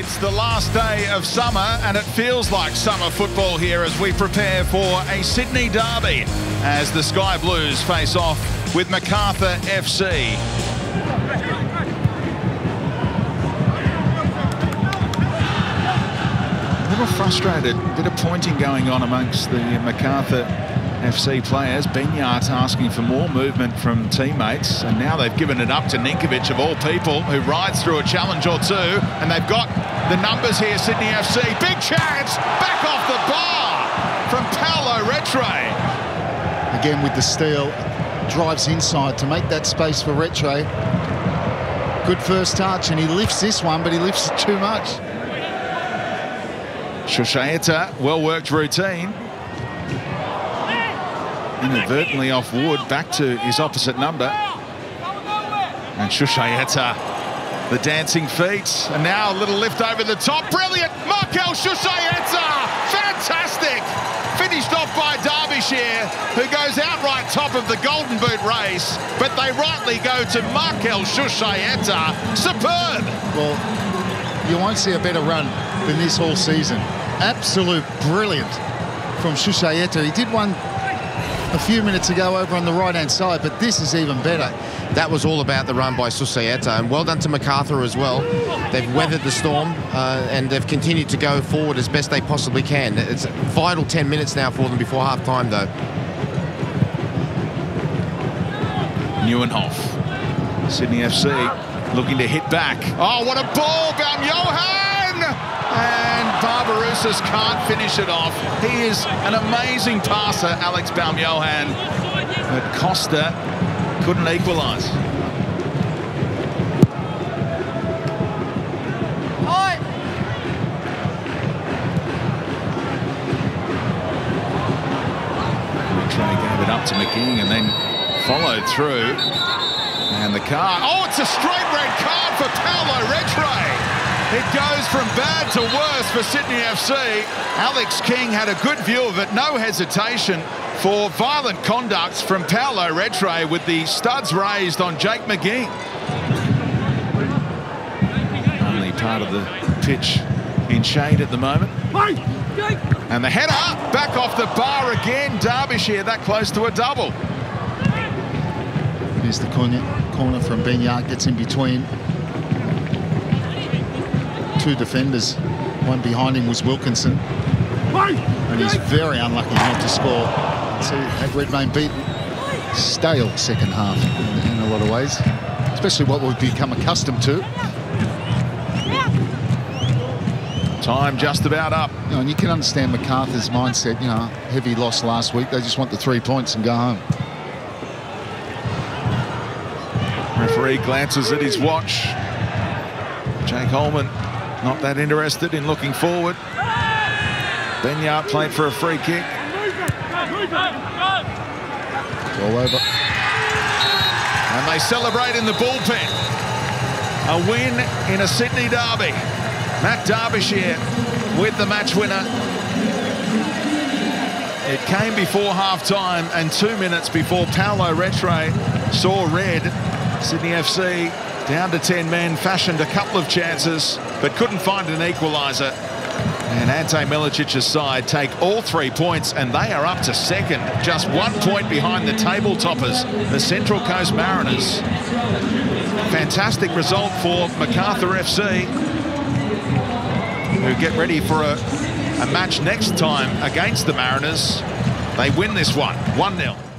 It's the last day of summer, and it feels like summer football here as we prepare for a Sydney derby as the Sky Blues face off with Macarthur FC. A little frustrated, a bit of pointing going on amongst the Macarthur FC players. Beñat asking for more movement from teammates, and now they've given it up to Ninkovic, of all people, who rides through a challenge or two, and they've got the numbers here, Sydney FC. Big chance, back off the bar from Paulo Retre. Again with the steal, drives inside to make that space for Retre. Good first touch, and he lifts this one, but he lifts it too much. Susaeta, well-worked routine inadvertently off Wood, back to his opposite number. And Susaeta, the dancing feet. And now a little lift over the top. Brilliant! Markel Susaeta! Fantastic! Finished off by Derbyshire, who goes outright top of the Golden Boot race. But they rightly go to Markel Susaeta. Superb! Well, you won't see a better run than this all season. Absolute brilliant from Susaeta. He did one a few minutes ago over on the right-hand side, but this is even better. That was all about the run by Susaeta, and well done to MacArthur as well. They've weathered the storm, uh, and they've continued to go forward as best they possibly can. It's vital 10 minutes now for them before half-time, though. Nieuwenhof. Sydney FC looking to hit back. Oh, what a ball, Baumjohann! And Barbarouses can't finish it off. He is an amazing passer, Alex Baumjohann, But Kosta couldn't equalise. Trey gave it up to McGing and then followed through. And the card. Oh, it's a straight red card for Paulo Retre. It goes from bad to worse for Sydney FC. Alex King had a good view of it, no hesitation for violent conduct from Paulo Retre with the studs raised on Jake McGing. Only part of the pitch in shade at the moment. And the header back off the bar again. Derbyshire that close to a double. Here's the corner, corner from Beñat, gets in between two defenders. One behind him was Wilkinson. And he's very unlucky not to score. So had Redmayne beaten stale second half in, in a lot of ways, especially what we've become accustomed to. Time just about up. You know, and you can understand MacArthur's mindset, you know, heavy loss last week. They just want the three points and go home. Referee glances at his watch. Jake Hollman not that interested in looking forward. Beñat played for a free kick. all over. And they celebrate in the bullpen. A win in a Sydney derby. Matt Derbyshire with the match winner. It came before half-time and two minutes before Paulo Retre saw red. Sydney FC down to 10 men, fashioned a couple of chances, but couldn't find an equaliser. And Ante Milicic's side take all three points, and they are up to second, just one point behind the table toppers, the Central Coast Mariners. Fantastic result for Macarthur FC, who get ready for a, a match next time against the Mariners. They win this one, 1-0.